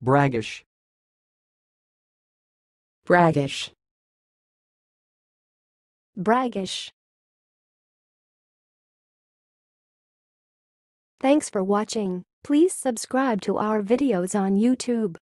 Braggish. braggish, braggish. Thanks for watching. Please subscribe to our videos on YouTube.